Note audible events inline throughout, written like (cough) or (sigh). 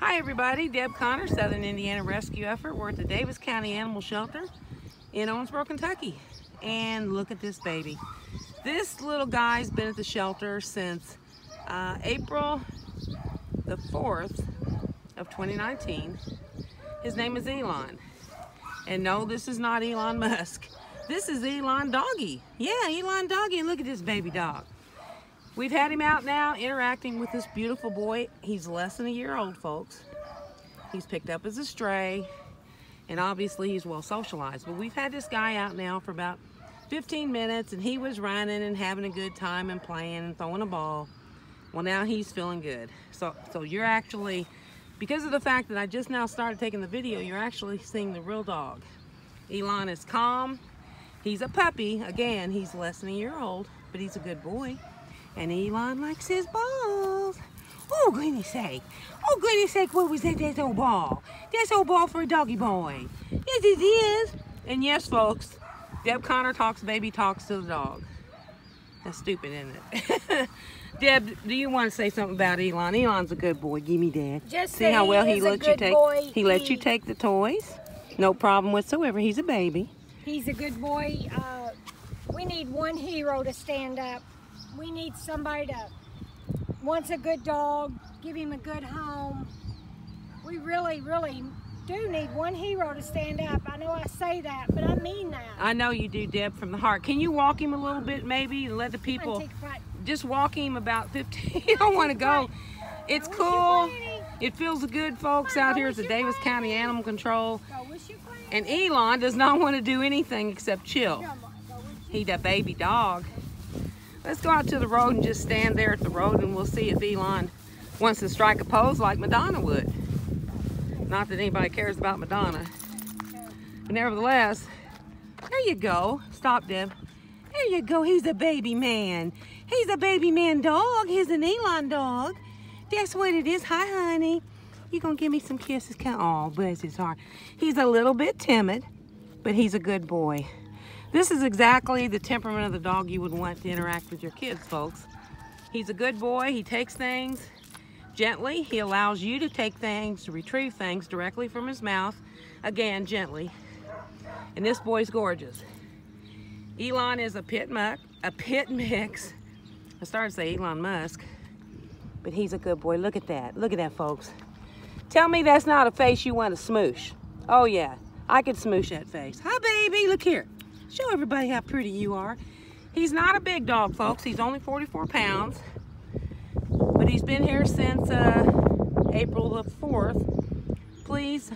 Hi everybody, Deb Conner, Southern Indiana Rescue Effort. We're at the Daviess County Animal Shelter in Owensboro, Kentucky. And look at this baby. This little guy's been at the shelter since uh, April the 4th of 2019. His name is Elon. And no, this is not Elon Musk. This is Elon Doggy. Yeah, Elon Doggy, and look at this baby dog. We've had him out now interacting with this beautiful boy. He's less than a year old, folks. He's picked up as a stray, and obviously he's well socialized. But we've had this guy out now for about 15 minutes, and he was running and having a good time and playing and throwing a ball. Well, now he's feeling good. So, so you're actually, because of the fact that I just now started taking the video, you're actually seeing the real dog. Elon is calm. He's a puppy. Again, he's less than a year old, but he's a good boy. And Elon likes his balls. Oh, goodness sake. Oh, goodness sake, what was that? That's old ball. That's old ball for a doggy boy. Yes, it is. And yes, folks, Deb Conner talks baby talks to the dog. That's stupid, isn't it? (laughs) Deb, do you want to say something about Elon? Elon's a good boy. Give me that. Just See how well he, lets you take. boy. He lets you take the toys. No problem whatsoever. He's a baby. He's a good boy. Uh, we need one hero to stand up. We need somebody to wants a good dog, give him a good home. We really, really do need one hero to stand up. I know I say that, but I mean that. I know you do, Deb, from the heart. Can you walk him a little bit, maybe, and let the people take a bite. just walk him about 15? you don't want to go. It's cool. It feels good, folks, out here at the Daviess. County Animal Control. Go with your friend. And Elon does not want to do anything except chill. Come on, go with your He's a baby dog. Let's go out to the road and just stand there at the road and we'll see if Elon wants to strike a pose like Madonna would. Not that anybody cares about Madonna. But nevertheless, there you go. Stop, Deb. There you go. He's a baby man. He's a baby man dog. He's an Elon dog. That's what it is. Hi, honey. You gonna give me some kisses? Oh, bless his heart. He's a little bit timid, but he's a good boy. This is exactly the temperament of the dog you would want to interact with your kids, folks. He's a good boy. He takes things gently. He allows you to take things, to retrieve things directly from his mouth. Again, gently. And this boy's gorgeous. Elon is a pit muck, a pit mix. I started to say Elon Musk, but he's a good boy. Look at that. Look at that, folks. Tell me that's not a face you want to smoosh. Oh yeah, I could smoosh that face. Hi, baby. Look here. Show everybody how pretty you are. He's not a big dog, folks. He's only 44 pounds, but he's been here since uh, April the 4th. Please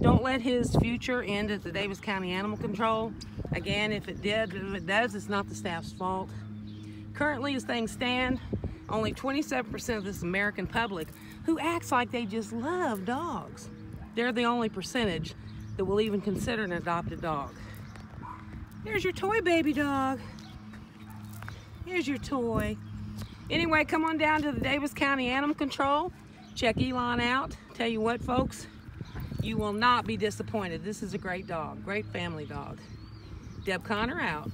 don't let his future end at the Daviess County Animal Control. Again, if it did, if it does, it's not the staff's fault. Currently, as things stand, only 27% of this American public who acts like they just love dogs. They're the only percentage that will even consider an adopted dog. Here's your toy baby dog. Here's your toy. Anyway, come on down to the Daviess County Animal Control. Check Elon out. Tell you what, folks, you will not be disappointed. This is a great dog, great family dog. Deb Conner out.